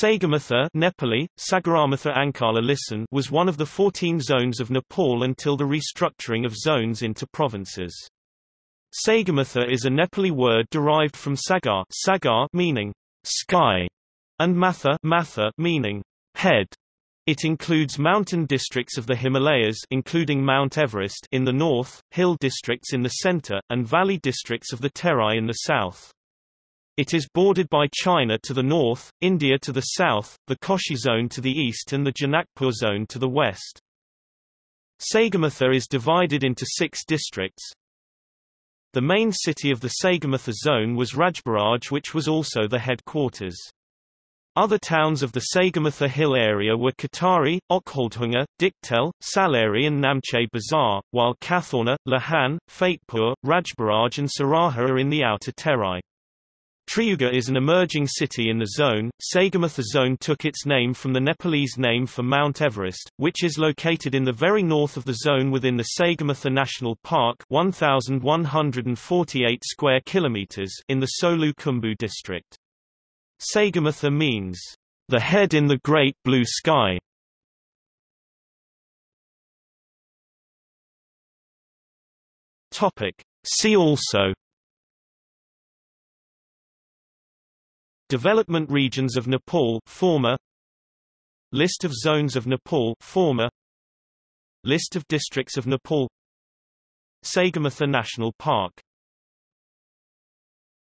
Sagarmatha Nepali, Sagaramatha Ankala was one of the 14 zones of Nepal until the restructuring of zones into provinces. Sagarmatha is a Nepali word derived from Sagar, Sagar meaning sky, and Matha, Matha meaning head. It includes mountain districts of the Himalayas including Mount Everest in the north, hill districts in the center, and valley districts of the Terai in the south. It is bordered by China to the north, India to the south, the Koshi zone to the east and the Janakpur zone to the west. Sagarmatha is divided into six districts. The main city of the Sagarmatha zone was Rajbiraj which was also the headquarters. Other towns of the Sagarmatha hill area were Katari, Okhaldhunga, Diktel, Salleri and Namche Bazaar, while Kathauna, Lahan, Phattepur, Rajbiraj and Siraha are in the outer Terai. Triyuga is an emerging city in the zone. Sagarmatha zone took its name from the Nepalese name for Mount Everest, which is located in the very north of the zone within the Sagarmatha National Park 1148 square kilometers in the Solu Khumbu district. Sagarmatha means the head in the great blue sky. Topic See also Development regions of Nepal former List of zones of Nepal former List of districts of Nepal Sagarmatha National Park